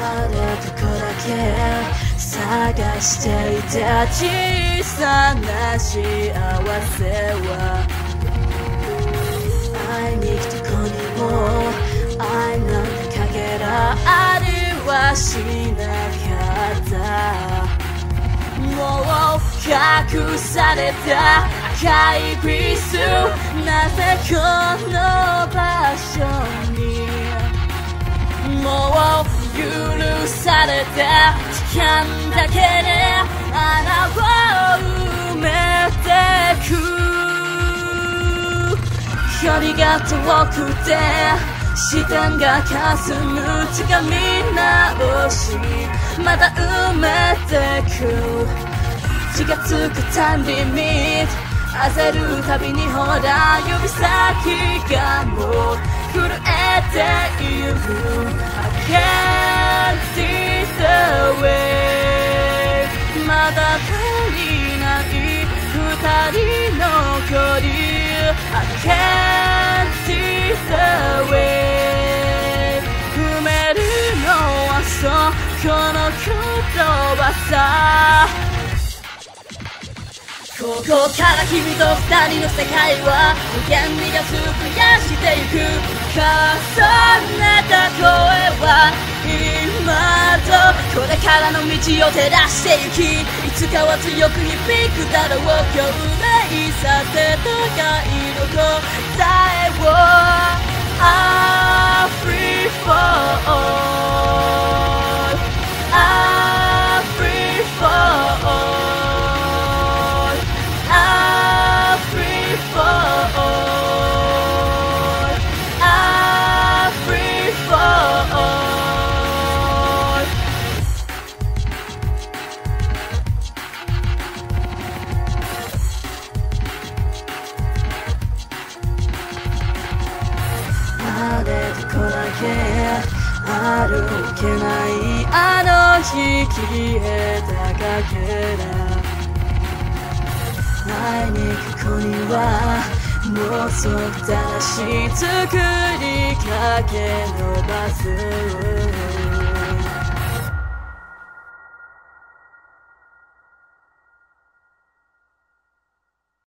どこだけ探していた小さな幸せは会いに来た子にも愛なんてかけらありはしなかった。もう隠された。赤いピースなぜこの場所？れた時間だけで穴を埋めてく距離が遠くて視点が霞むつかみ直しまた埋めてく気がつくたんびに焦るたびにほら指先がもう震えているまだ足りない二人の距離 I can't see the way 踏めるのはそこの言葉さここから君と二人の世界は無限にがつ増やしてゆく。重ねた声はからの道を照らしてゆきいつかは強く響くだろう共鳴させた愛の答えれでこだけ歩けないあの日消えたかけら会いにここにはもうそくだし作りかけのバス